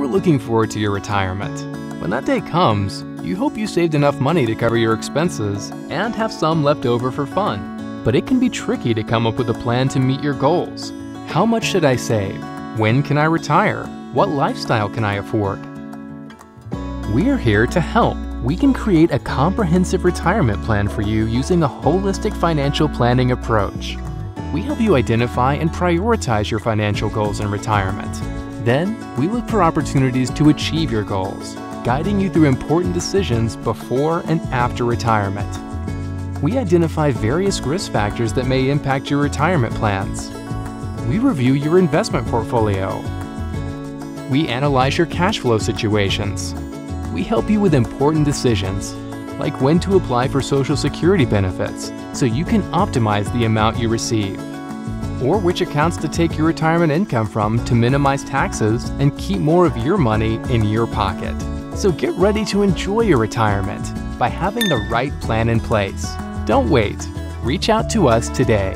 were looking forward to your retirement. When that day comes, you hope you saved enough money to cover your expenses and have some left over for fun. But it can be tricky to come up with a plan to meet your goals. How much should I save? When can I retire? What lifestyle can I afford? We're here to help. We can create a comprehensive retirement plan for you using a holistic financial planning approach. We help you identify and prioritize your financial goals in retirement. Then, we look for opportunities to achieve your goals, guiding you through important decisions before and after retirement. We identify various risk factors that may impact your retirement plans. We review your investment portfolio. We analyze your cash flow situations we help you with important decisions, like when to apply for Social Security benefits so you can optimize the amount you receive, or which accounts to take your retirement income from to minimize taxes and keep more of your money in your pocket. So get ready to enjoy your retirement by having the right plan in place. Don't wait. Reach out to us today.